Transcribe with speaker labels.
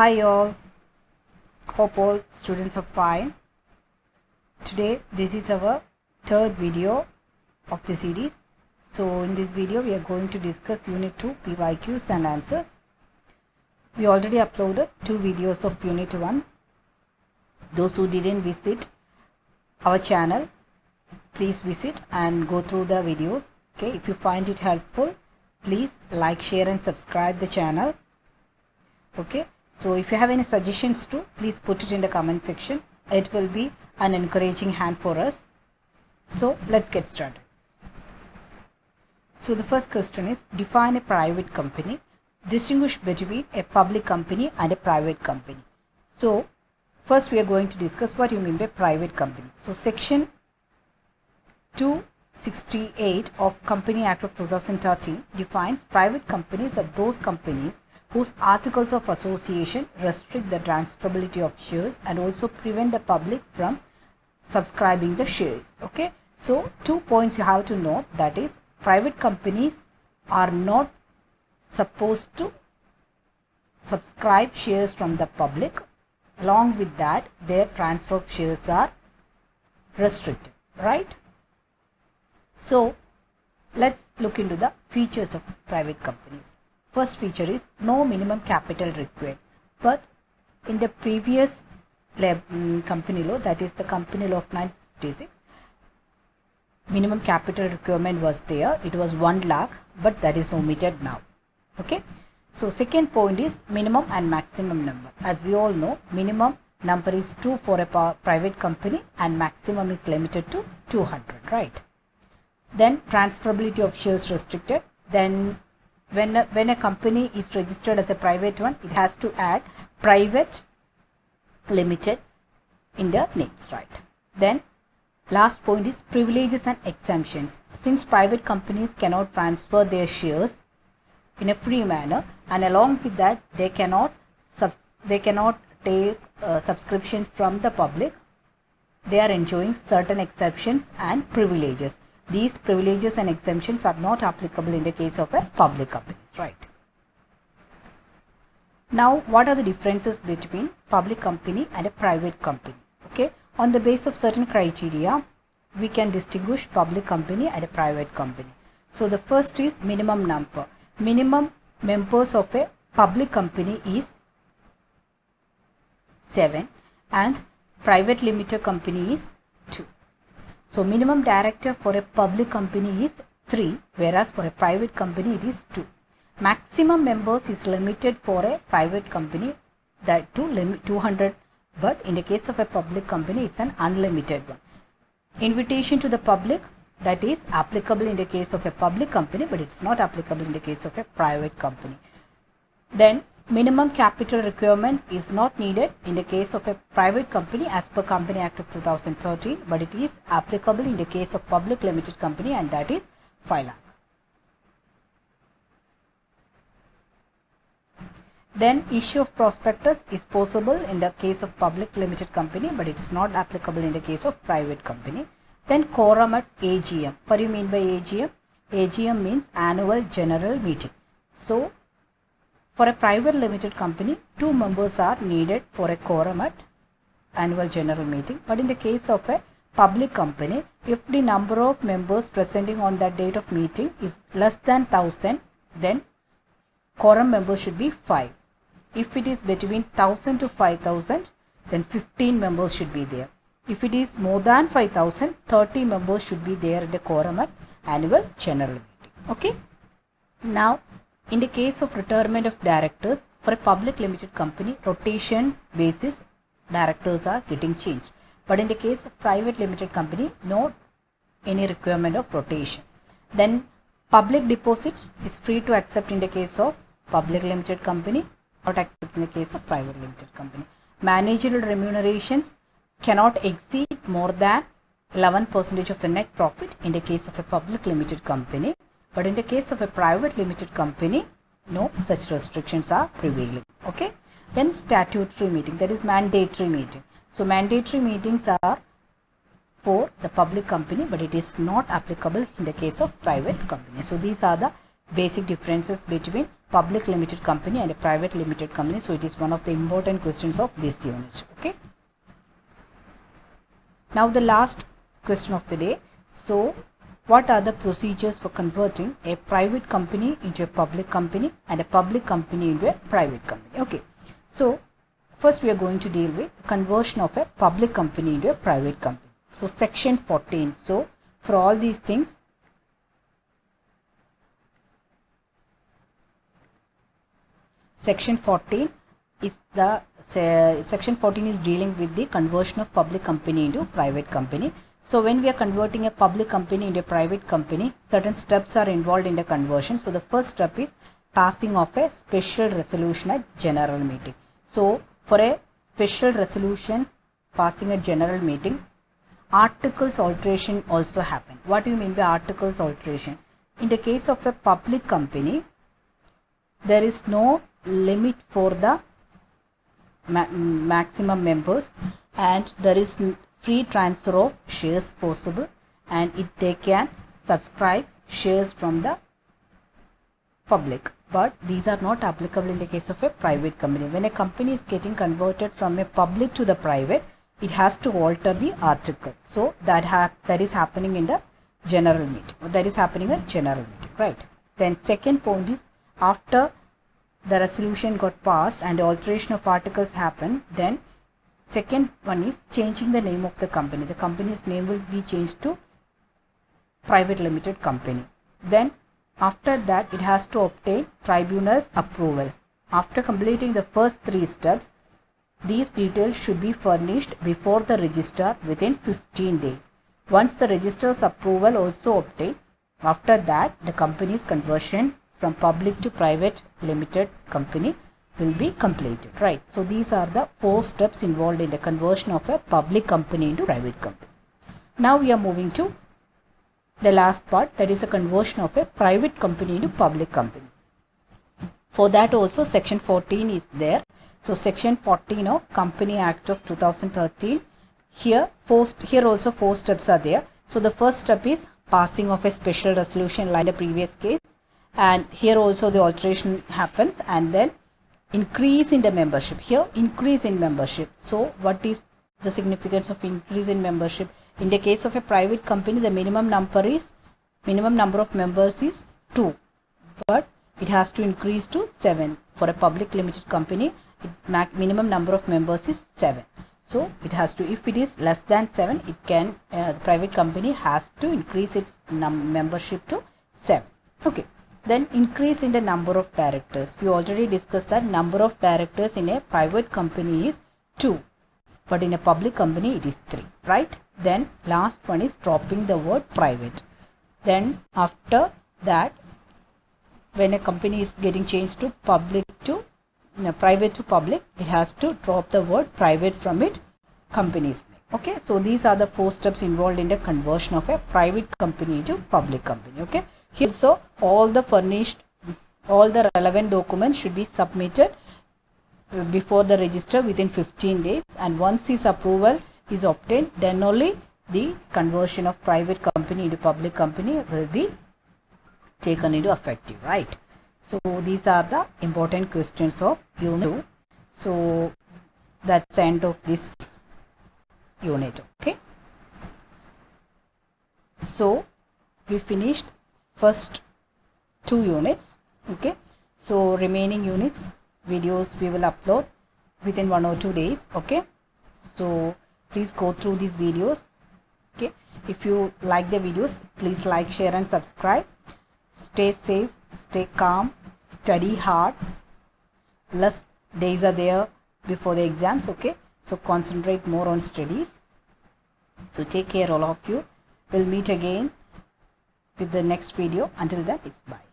Speaker 1: Hi all, hope all students are fine. Today this is our third video of the series. So in this video we are going to discuss unit 2 PYQs and answers. We already uploaded two videos of unit 1. Those who didn't visit our channel, please visit and go through the videos. Okay, if you find it helpful, please like, share and subscribe the channel. Okay, so if you have any suggestions too, please put it in the comment section. It will be an encouraging hand for us. So let's get started. So the first question is define a private company. Distinguish between a public company and a private company. So first we are going to discuss what you mean by private company. So section 268 of Company Act of 2013 defines private companies as those companies whose articles of association restrict the transferability of shares and also prevent the public from subscribing the shares okay? So two points you have to note that is private companies are not supposed to subscribe shares from the public. Along with that their transfer of shares are restricted right? So let's look into the features of private companies first feature is no minimum capital required. But in the previous mm, company law that is the company law of 1956 minimum capital requirement was there. It was 1 lakh but that is omitted now. Okay? So second point is minimum and maximum number. As we all know minimum number is 2 for a private company and maximum is limited to 200 right? Then transferability of shares restricted. Then when a, when a company is registered as a private one it has to add private limited in the names right? Then last point is privileges and exemptions. Since private companies cannot transfer their shares in a free manner and along with that they cannot they cannot take uh, subscription from the public they are enjoying certain exceptions and privileges these privileges and exemptions are not applicable in the case of a public companies right? Now what are the differences between public company and a private company? Okay on the base of certain criteria we can distinguish public company and a private company. So the first is minimum number. Minimum members of a public company is 7 and private limited company is 2 so minimum director for a public company is 3 whereas for a private company it is 2 maximum members is limited for a private company that to limit 200 but in the case of a public company it's an unlimited one. Invitation to the public that is applicable in the case of a public company but it's not applicable in the case of a private company. Then minimum capital requirement is not needed in the case of a private company as per company act of 2013 but it is applicable in the case of public limited company and that is 5 lakh Then issue of prospectus is possible in the case of public limited company but it is not applicable in the case of private company. Then quorum at AGM. What do you mean by AGM? AGM means annual general meeting. So for a private limited company, two members are needed for a quorum at annual general meeting. But in the case of a public company, if the number of members presenting on that date of meeting is less than 1000, then quorum members should be 5. If it is between 1000 to 5000, then 15 members should be there. If it is more than 5000, 30 members should be there at the quorum at annual general meeting. Okay. Now, in the case of retirement of directors, for a public limited company, rotation basis directors are getting changed. But in the case of private limited company, no any requirement of rotation. Then public deposit is free to accept in the case of public limited company not accept in the case of private limited company. Managerial remunerations cannot exceed more than 11 percentage of the net profit in the case of a public limited company. But in the case of a private limited company, no such restrictions are prevailing. Okay. Then statutory meeting, that is mandatory meeting. So mandatory meetings are for the public company, but it is not applicable in the case of private company. So these are the basic differences between public limited company and a private limited company so it is one of the important questions of this unit okay now the last question of the day so what are the procedures for converting a private company into a public company and a public company into a private company? Okay. So first we are going to deal with conversion of a public company into a private company. So section 14 so for all these things section 14 is the section 14 is dealing with the conversion of public company into private company so when we are converting a public company into a private company certain steps are involved in the conversion. So the first step is passing of a special resolution at general meeting. So for a special resolution passing a general meeting articles alteration also happen. What do you mean by articles alteration? In the case of a public company there is no limit for the ma maximum members and there is free transfer of shares possible and it they can subscribe shares from the public. But these are not applicable in the case of a private company. When a company is getting converted from a public to the private it has to alter the article. So that ha- that is happening in the general meeting. That is happening at general meeting right? Then second point is after the resolution got passed and alteration of articles happened then second one is changing the name of the company. The company's name will be changed to private limited company. Then after that it has to obtain tribunal's approval. After completing the first three steps these details should be furnished before the registrar within 15 days. Once the registrar's approval also obtained after that the company's conversion from public to private limited company will be completed right? So these are the four steps involved in the conversion of a public company into private company. Now we are moving to the last part that is a conversion of a private company into public company. For that also section 14 is there. So section 14 of company act of 2013 here here also four steps are there. So the first step is passing of a special resolution like the previous case. And here also the alteration happens and then increase in the membership. Here increase in membership. So what is the significance of increase in membership? In the case of a private company the minimum number is minimum number of members is 2 but it has to increase to 7 for a public limited company it minimum number of members is 7 so it has to if it is less than 7 it can uh, the private company has to increase its membership to 7 okay then increase in the number of directors. We already discussed that number of directors in a private company is 2 but in a public company it is 3 right? Then last one is dropping the word private. Then after that when a company is getting changed to public to no, private to public it has to drop the word private from it company's name. Okay? So these are the four steps involved in the conversion of a private company to public company. Okay here so all the furnished, all the relevant documents should be submitted uh, before the register within 15 days. And once his approval is obtained then only the conversion of private company into public company will be taken into effective right? So these are the important questions of unit 2 so that's the end of this unit okay? So we finished first two units okay? So remaining units videos we will upload within one or two days okay? So please go through these videos okay? If you like the videos please like share and subscribe. Stay safe stay calm study hard. Less days are there before the exams okay? So concentrate more on studies. So take care all of you. We'll meet again with the next video. Until then, bye.